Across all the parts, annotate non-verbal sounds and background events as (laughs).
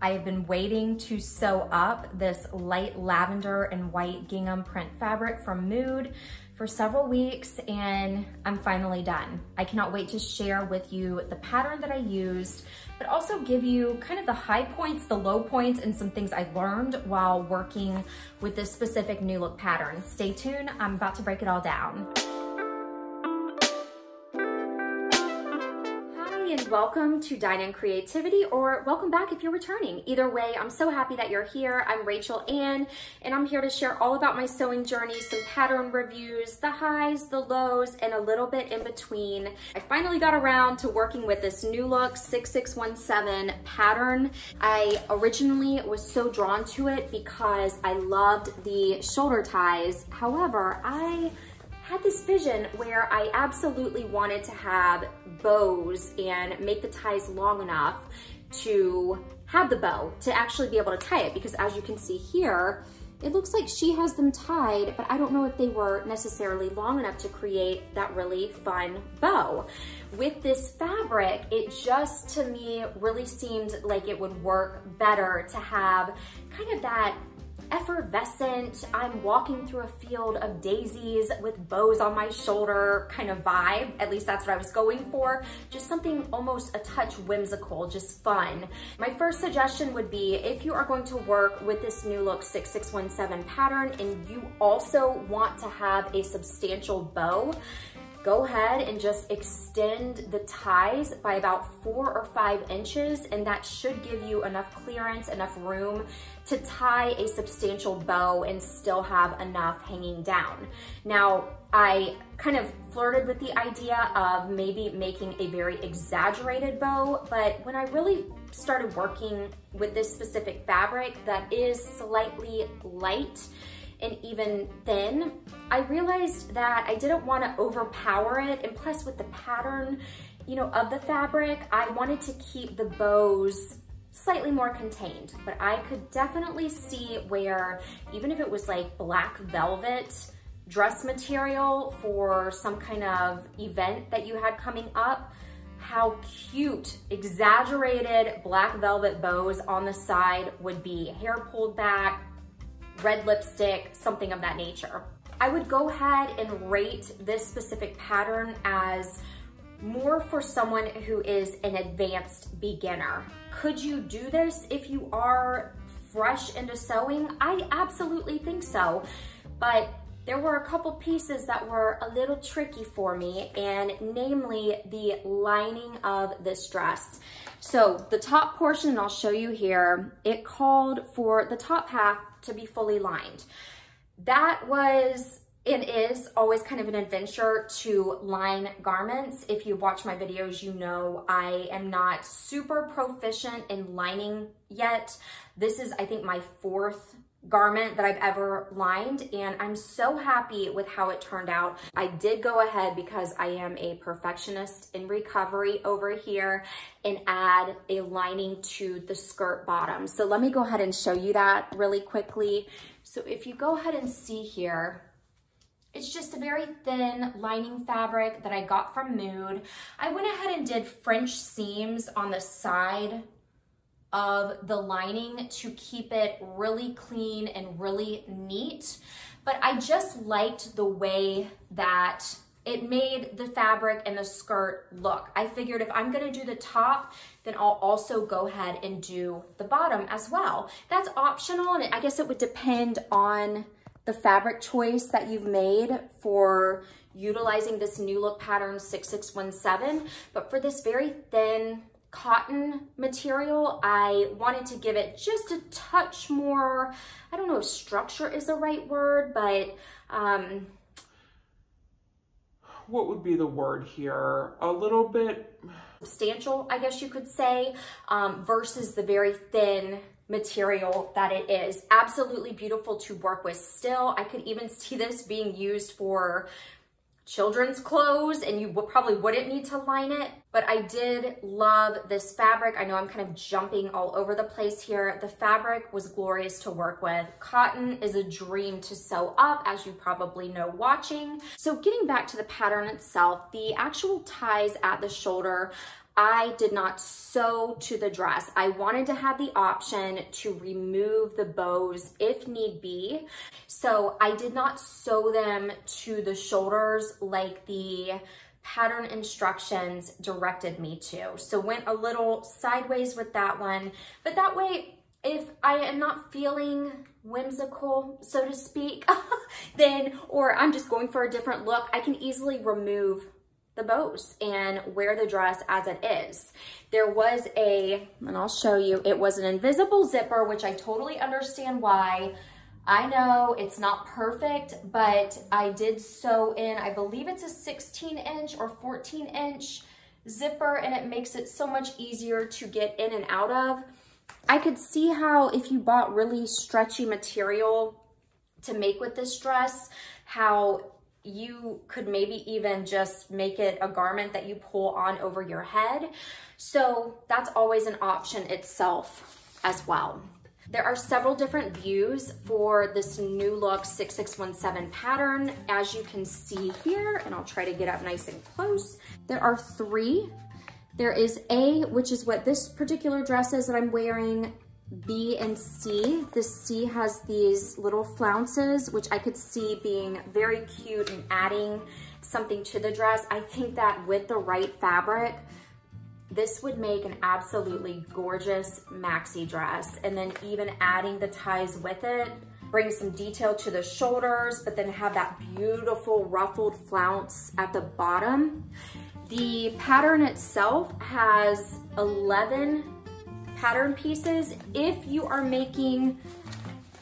I have been waiting to sew up this light lavender and white gingham print fabric from Mood for several weeks and I'm finally done. I cannot wait to share with you the pattern that I used, but also give you kind of the high points, the low points, and some things I learned while working with this specific new look pattern. Stay tuned, I'm about to break it all down. And welcome to Dine in Creativity or welcome back if you're returning. Either way, I'm so happy that you're here. I'm Rachel Ann and I'm here to share all about my sewing journey, some pattern reviews, the highs, the lows, and a little bit in between. I finally got around to working with this new look 6617 pattern. I originally was so drawn to it because I loved the shoulder ties. However, I had this vision where I absolutely wanted to have bows and make the ties long enough to have the bow to actually be able to tie it because as you can see here, it looks like she has them tied, but I don't know if they were necessarily long enough to create that really fun bow. With this fabric, it just to me really seemed like it would work better to have kind of that effervescent, I'm walking through a field of daisies with bows on my shoulder kind of vibe. At least that's what I was going for. Just something almost a touch whimsical, just fun. My first suggestion would be if you are going to work with this new look 6617 pattern and you also want to have a substantial bow, go ahead and just extend the ties by about four or five inches and that should give you enough clearance, enough room to tie a substantial bow and still have enough hanging down. Now, I kind of flirted with the idea of maybe making a very exaggerated bow, but when I really started working with this specific fabric that is slightly light, and even thin, I realized that I didn't want to overpower it. And plus with the pattern, you know, of the fabric, I wanted to keep the bows slightly more contained, but I could definitely see where even if it was like black velvet dress material for some kind of event that you had coming up, how cute exaggerated black velvet bows on the side would be. Hair pulled back, red lipstick, something of that nature. I would go ahead and rate this specific pattern as more for someone who is an advanced beginner. Could you do this if you are fresh into sewing? I absolutely think so, but there were a couple pieces that were a little tricky for me, and namely the lining of this dress. So the top portion, and I'll show you here, it called for the top half to be fully lined. That was it is always kind of an adventure to line garments. If you watch my videos, you know I am not super proficient in lining yet. This is, I think, my fourth garment that I've ever lined and I'm so happy with how it turned out. I did go ahead because I am a perfectionist in recovery over here and add a lining to the skirt bottom. So let me go ahead and show you that really quickly. So if you go ahead and see here, it's just a very thin lining fabric that I got from Mood. I went ahead and did French seams on the side of the lining to keep it really clean and really neat. But I just liked the way that it made the fabric and the skirt look. I figured if I'm gonna do the top, then I'll also go ahead and do the bottom as well. That's optional and I guess it would depend on the fabric choice that you've made for utilizing this new look pattern 6617. But for this very thin cotton material, I wanted to give it just a touch more, I don't know if structure is the right word, but um, what would be the word here? A little bit substantial, I guess you could say, um, versus the very thin material that it is. Absolutely beautiful to work with still. I could even (laughs) see this being used for children's clothes and you probably wouldn't need to line it, but I did love this fabric. I know I'm kind of jumping all over the place here. The fabric was glorious to work with. Cotton is a dream to sew up, as you probably know watching. So getting back to the pattern itself, the actual ties at the shoulder, I did not sew to the dress. I wanted to have the option to remove the bows if need be. So I did not sew them to the shoulders like the pattern instructions directed me to. So went a little sideways with that one, but that way if I am not feeling whimsical, so to speak, (laughs) then, or I'm just going for a different look, I can easily remove the bows and wear the dress as it is. There was a, and I'll show you, it was an invisible zipper, which I totally understand why. I know it's not perfect, but I did sew in, I believe it's a 16 inch or 14 inch zipper and it makes it so much easier to get in and out of. I could see how if you bought really stretchy material to make with this dress, how you could maybe even just make it a garment that you pull on over your head. So that's always an option itself as well. There are several different views for this new look 6617 pattern. As you can see here, and I'll try to get up nice and close, there are three. There is A, which is what this particular dress is that I'm wearing, B and C. The C has these little flounces, which I could see being very cute and adding something to the dress. I think that with the right fabric, this would make an absolutely gorgeous maxi dress. And then even adding the ties with it, bring some detail to the shoulders, but then have that beautiful ruffled flounce at the bottom. The pattern itself has 11 pattern pieces if you are making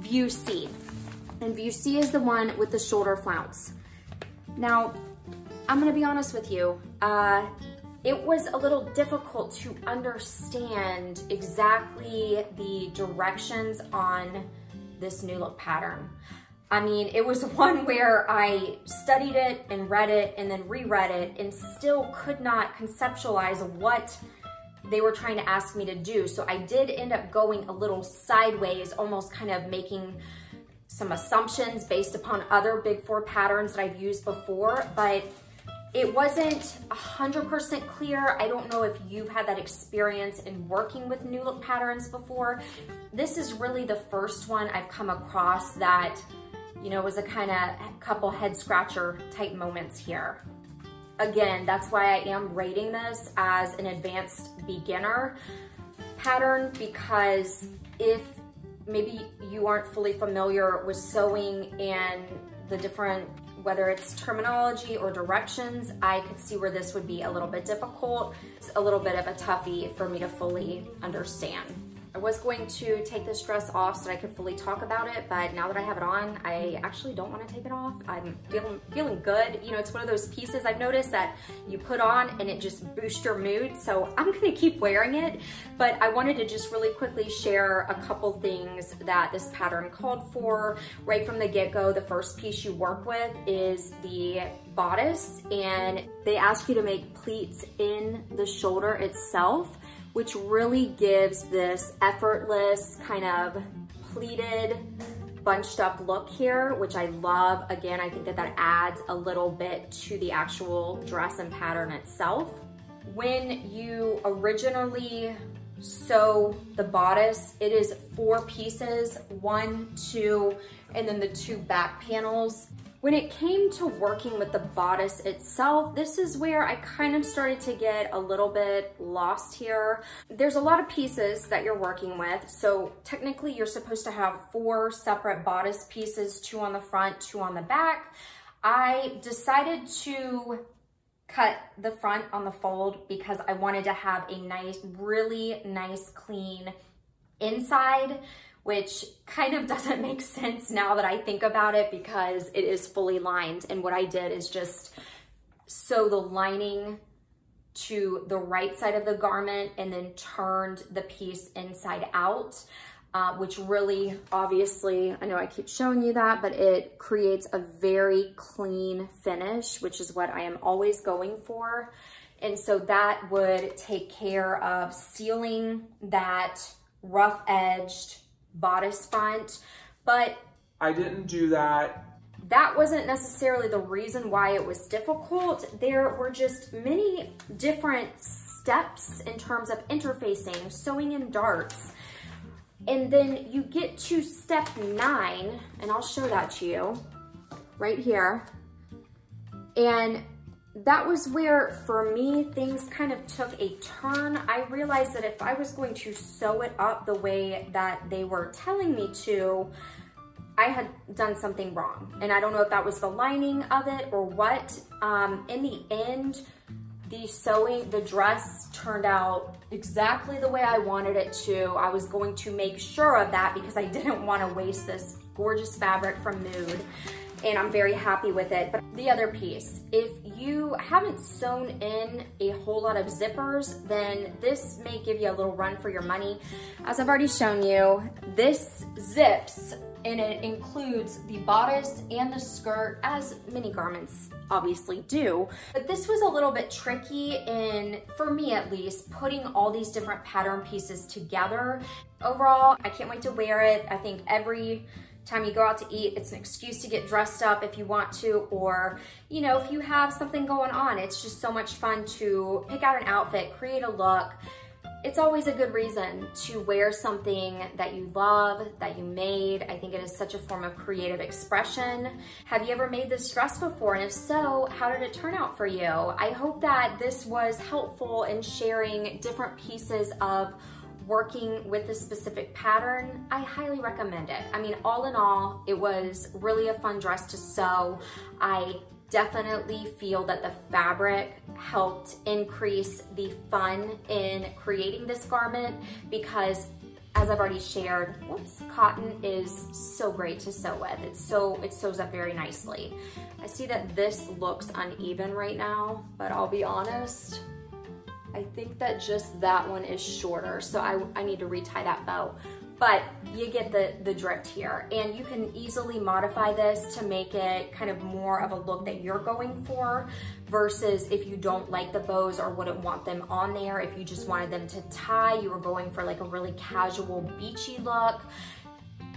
view C. And view C is the one with the shoulder flounce. Now, I'm gonna be honest with you. Uh, it was a little difficult to understand exactly the directions on this new look pattern. I mean, it was (laughs) one where I studied it and read it and then reread it and still could not conceptualize what they were trying to ask me to do. So I did end up going a little sideways, almost kind of making some assumptions based upon other Big Four patterns that I've used before, but it wasn't 100% clear. I don't know if you've had that experience in working with new look patterns before. This is really the first one I've come across that, you know, was a kind of couple head scratcher type moments here. Again, that's why I am rating this as an advanced beginner pattern because if maybe you aren't fully familiar with sewing and the different, whether it's terminology or directions, I could see where this would be a little bit difficult. It's a little bit of a toughie for me to fully understand. I was going to take this dress off so I could fully talk about it, but now that I have it on, I actually don't want to take it off. I'm feeling, feeling good. You know, it's one of those pieces I've noticed that you put on and it just boosts your mood. So I'm going to keep wearing it, but I wanted to just really quickly share a couple things that this pattern called for. Right from the get-go, the first piece you work with is the bodice and they ask you to make pleats in the shoulder itself which really gives this effortless kind of pleated bunched up look here, which I love. Again, I think that that adds a little bit to the actual dress and pattern itself. When you originally sew the bodice, it is four pieces, one, two, and then the two back panels. When it came to working with the bodice itself, this is where I kind of started to get a little bit lost here. There's a lot of pieces that you're working with. So technically you're supposed to have four separate bodice pieces, two on the front, two on the back. I decided to cut the front on the fold because I wanted to have a nice, really nice, clean inside which kind of (laughs) doesn't make sense now that I think about it because it is fully lined. And what I did is just sew the lining to the right side of the garment and then turned the piece inside out. Uh, which really, obviously, I know I keep showing you that, but it creates a very clean finish, which is what I am always going for. And so that would take care of sealing that rough edged bodice front, but I didn't do that. That wasn't necessarily the reason why it was difficult. There were just many different steps in terms of interfacing, sewing in darts. And then you get to step nine, and I'll show that to you right here. And that was where, for me, things kind of took a turn. I realized that if I was going to sew it up the way that they were telling me to, I had done something wrong. And I don't know if that was the lining of it or what. Um, in the end, the sewing, the dress turned out exactly the way I wanted it to. I was going to make sure of that because I (laughs) didn't want to waste this gorgeous fabric from Mood and I'm very happy with it. But the other piece, if you haven't sewn in a whole lot of zippers, then this may give you a little run for your money. As I've already shown you, this zips and it includes the bodice and the skirt as many garments obviously do. But this was a little bit tricky in, for me at least, putting all these different pattern pieces together. Overall, I can't wait to wear it. I think every time you go out to eat, it's an excuse to get dressed up if you want to, or, you know, if you have something going on, it's just so much fun to pick out an outfit, create a look, it's always a good reason to wear something that you love, that you made. I think it is such a form of creative expression. Have you ever made this dress before? And if so, how did it turn out for you? I hope that this was helpful in sharing different pieces of working with a specific pattern, I highly recommend it. I mean, all in all, it was really a fun dress to sew. I definitely feel that the fabric helped increase the fun in creating this garment because as I've already shared, whoops, cotton is so great to sew with. It's so, it sews up very nicely. I see that this looks uneven right now, but I'll be honest, I think that just that one is shorter, so I, I need to retie that bow but you get the, the drift here. And you can easily modify this to make it kind of more of a look that you're going for versus if you don't like the bows or wouldn't want them on there, if you just wanted them to tie, you were going for like a really casual beachy look.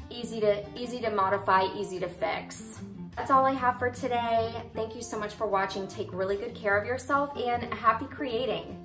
Easy to, easy to modify, easy to fix. That's all I have for today. Thank you so much for watching. Take really good care of yourself and happy creating.